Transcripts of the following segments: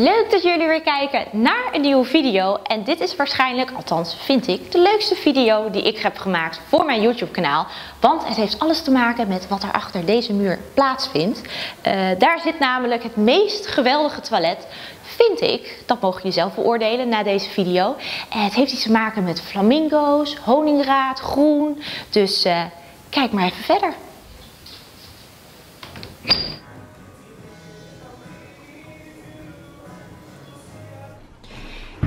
Leuk dat jullie weer kijken naar een nieuwe video. En dit is waarschijnlijk, althans vind ik, de leukste video die ik heb gemaakt voor mijn YouTube kanaal. Want het heeft alles te maken met wat er achter deze muur plaatsvindt. Uh, daar zit namelijk het meest geweldige toilet vind ik, dat mogen jullie zelf beoordelen na deze video. Het heeft iets te maken met flamingo's, honingraad, groen. Dus uh, kijk maar even verder.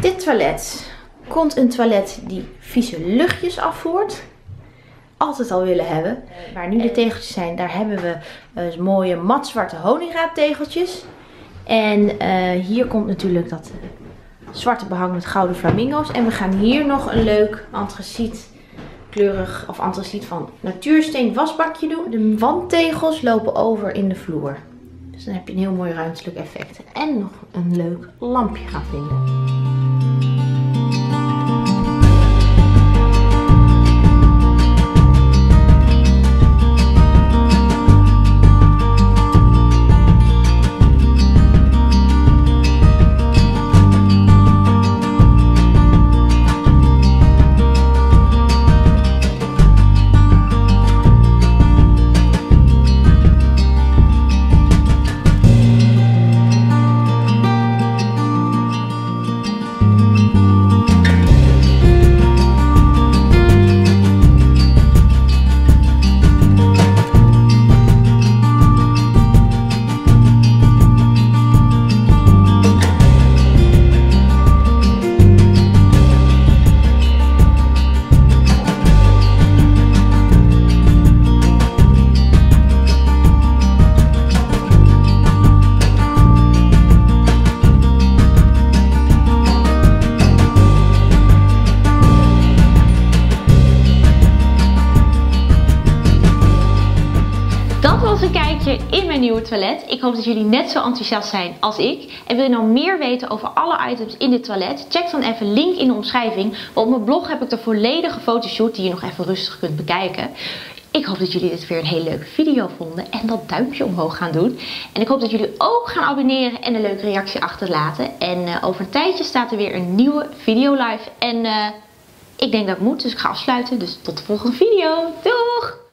Dit toilet komt een toilet die vieze luchtjes afvoert. Altijd al willen hebben. Waar nu de tegeltjes zijn, daar hebben we uh, mooie matzwarte honingraadtegeltjes. En uh, hier komt natuurlijk dat zwarte behang met gouden flamingo's. En we gaan hier nog een leuk antraciet kleurig of antraciet van natuursteen wasbakje doen. De wandtegels lopen over in de vloer. Dus dan heb je een heel mooi ruimtelijk effect. En nog een leuk lampje gaan vinden. Een kijkje in mijn nieuwe toilet. Ik hoop dat jullie net zo enthousiast zijn als ik. En wil je nou meer weten over alle items in dit toilet? Check dan even link in de omschrijving. Op mijn blog heb ik de volledige fotoshoot die je nog even rustig kunt bekijken. Ik hoop dat jullie dit weer een hele leuke video vonden en dat duimpje omhoog gaan doen. En ik hoop dat jullie ook gaan abonneren en een leuke reactie achterlaten. En uh, over een tijdje staat er weer een nieuwe video live. En uh, ik denk dat ik moet, dus ik ga afsluiten. Dus tot de volgende video. Doeg!